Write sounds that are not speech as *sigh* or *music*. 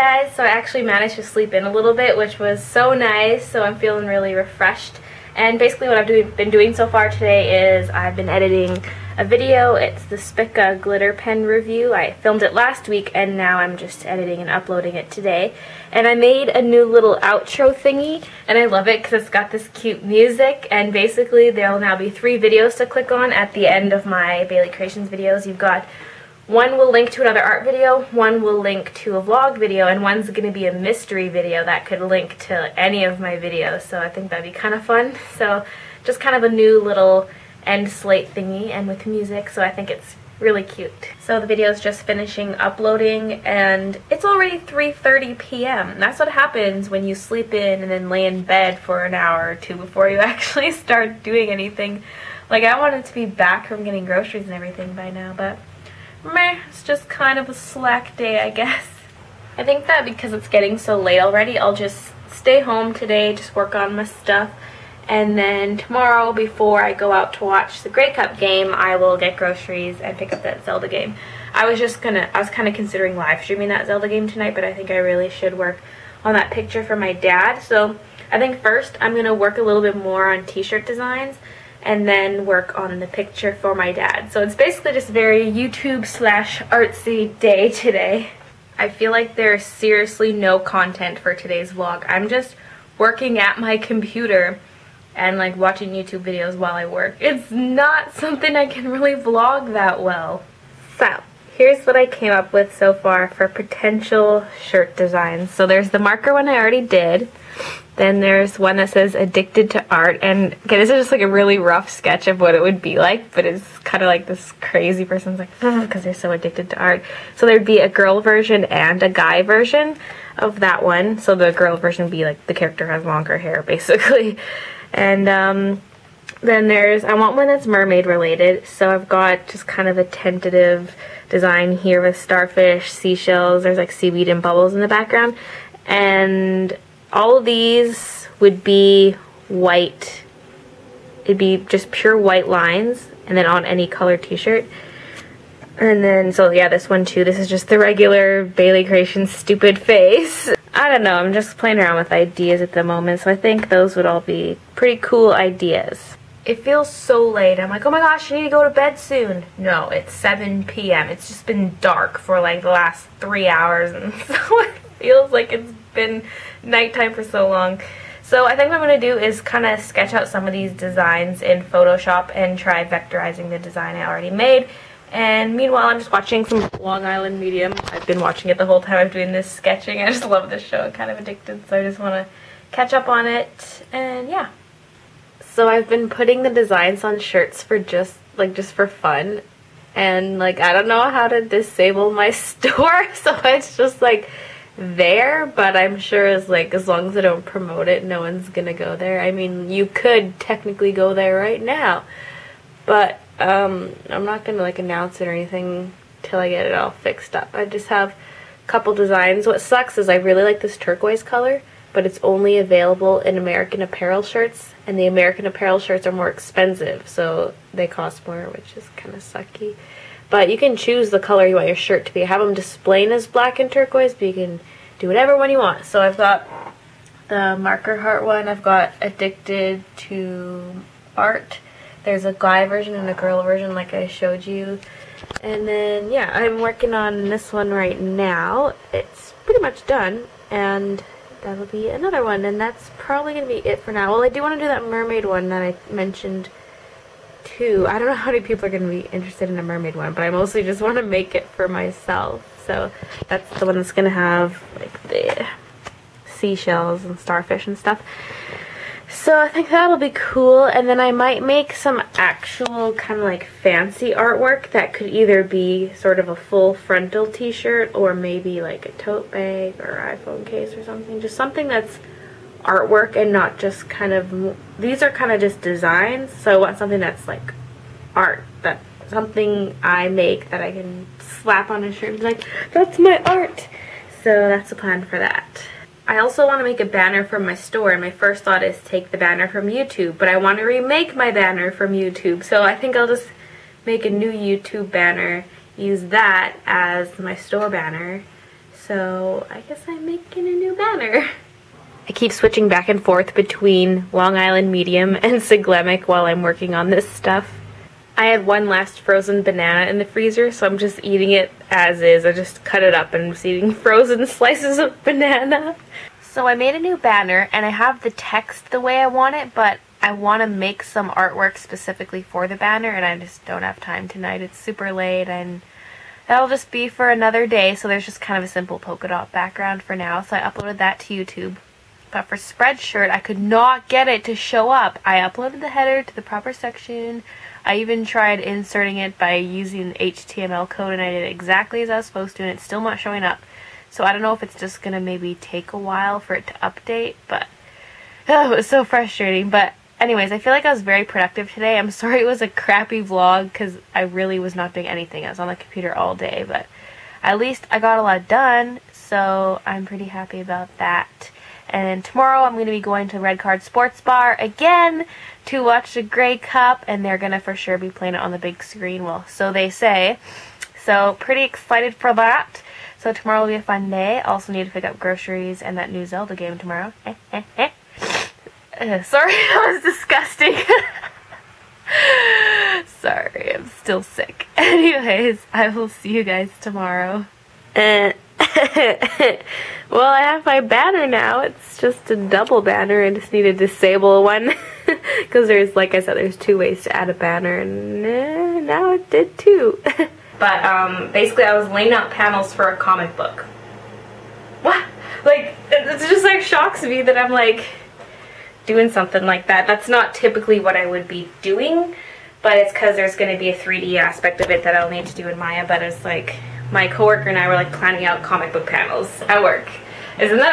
guys, so I actually managed to sleep in a little bit, which was so nice, so I'm feeling really refreshed. And basically what I've do been doing so far today is I've been editing a video. It's the Spica glitter pen review. I filmed it last week and now I'm just editing and uploading it today. And I made a new little outro thingy and I love it because it's got this cute music and basically there will now be three videos to click on at the end of my Baylee Creations videos. You've got one will link to another art video, one will link to a vlog video, and one's going to be a mystery video that could link to any of my videos. So I think that'd be kind of fun. So just kind of a new little end slate thingy and with music. So I think it's really cute. So the video is just finishing uploading and it's already 3.30 p.m. That's what happens when you sleep in and then lay in bed for an hour or two before you *laughs* actually start doing anything. Like I wanted to be back from getting groceries and everything by now, but meh, it's just kind of a slack day, I guess. I think that because it's getting so late already, I'll just stay home today, just work on my stuff. And then tomorrow, before I go out to watch the Grey Cup game, I will get groceries and pick up that Zelda game. I was just gonna, I was kind of considering live streaming that Zelda game tonight, but I think I really should work on that picture for my dad. So I think first I'm gonna work a little bit more on t-shirt designs and then work on the picture for my dad. So it's basically just very YouTube slash artsy day today. I feel like there's seriously no content for today's vlog. I'm just working at my computer and like watching YouTube videos while I work. It's not something I can really vlog that well. So, here's what I came up with so far for potential shirt designs. So there's the marker one I already did. Then there's one that says addicted to art. And okay, this is just like a really rough sketch of what it would be like, but it's kind of like this crazy person's like, because they're so addicted to art. So there'd be a girl version and a guy version of that one. So the girl version would be like the character has longer hair, *laughs* basically. And um, then there's, I want one that's mermaid related. So I've got just kind of a tentative design here with starfish, seashells. There's like seaweed and bubbles in the background. And all of these would be white. It'd be just pure white lines and then on any color t-shirt. And then, so yeah, this one too. This is just the regular Baylee Creation stupid face. I don't know, I'm just playing around with ideas at the moment, so I think those would all be pretty cool ideas. It feels so late. I'm like, oh my gosh, I need to go to bed soon. No, it's 7 p.m. It's just been dark for like the last three hours, *laughs* and so it feels like it's been nighttime for so long. So I think what I'm going to do is kind of sketch out some of these designs in Photoshop and try vectorizing the design I already made. And meanwhile, I'm just watching some Long Island Medium. I've been watching it the whole time I'm doing this sketching. I just love this show. I'm kind of addicted, so I just want to catch up on it. And yeah. So I've been putting the designs on shirts for just, like, just for fun. And, like, I don't know how to disable my *laughs* store, so it's just, like, there, but I'm sure as like as long as I don't promote it, no one's gonna go there. I mean, you could technically go there right now, but um, I'm not gonna like announce it or anything till I get it all fixed up. I just have a couple designs. What sucks is I really like this turquoise color, but it's only available in American Apparel shirts, and the American Apparel shirts are more expensive, so they cost more, which is kind of sucky. But you can choose the color you want your shirt to be. I have them displaying as black and turquoise, but you can do whatever one you want. So I've got the marker heart one. I've got Addicted to Art. There's a guy version and a girl version like I showed you. And then, yeah, I'm working on this one right now. It's pretty much done. And that'll be another one. And that's probably going to be it for now. Well, I do want to do that mermaid one that I mentioned I don't know how many people are going to be interested in a mermaid one, but I mostly just want to make it for myself. So that's the one that's going to have like the seashells and starfish and stuff. So I think that'll be cool. And then I might make some actual kind of like fancy artwork that could either be sort of a full frontal t-shirt or maybe like a tote bag or iPhone case or something. Just something that's artwork and not just kind of these are kind of just designs so I want something that's like art that something I make that I can slap on a shirt and be like that's my art. So that's the plan for that. I also want to make a banner for my store and my first thought is take the banner from YouTube but I want to remake my banner from YouTube. So I think I'll just make a new YouTube banner use that as my store banner. So I guess I'm making a new banner. *laughs* I keep switching back and forth between Long Island Medium and Siglemic while I'm working on this stuff. I had one last frozen banana in the freezer, so I'm just eating it as is. I just cut it up and I'm just eating *laughs* frozen slices of banana. So I made a new banner and I have the text the way I want it, but I want to make some artwork specifically for the banner and I just don't have time tonight. It's super late and that'll just be for another day. So there's just kind of a simple polka dot background for now. So I uploaded that to YouTube. But for Spreadshirt, I could not get it to show up. I uploaded the header to the proper section. I even tried inserting it by using HTML code and I did exactly as I was supposed to and it's still not showing up. So I don't know if it's just going to maybe take a while for it to update, but *laughs* oh, it was so frustrating. But anyways, I feel like I was very productive today. I'm *laughs* sorry it was a crappy vlog because I really was not doing anything. I was on the computer all day, but at least I got a lot done, so I'm pretty happy about that. And tomorrow I'm going to be going to Red Card Sports Bar again to watch the Grey Cup, and they're going to for sure be playing it on the big screen. Well, so they say. So pretty excited for that. So tomorrow will be a fun day. Also need to pick up groceries and that new Zelda game tomorrow. *laughs* sorry, *laughs* that was disgusting. *laughs* sorry, I'm still sick. Anyways, I will see you guys tomorrow. Uh, *laughs* well, I have my banner now. It's just a double banner. I just need to disable one. *laughs* Because there's, like I said, there's two ways to add a banner. And uh, now it did too. *laughs* But um, basically I was laying out panels for a comic book. What? Like, it just like shocks me that I'm like doing something like that. That's not typically what I would be doing, but it's because there's going to be a 3D aspect of it that I'll need to do in Maya, but it's like my coworker and I were like planning out comic book panels at work. Isn't that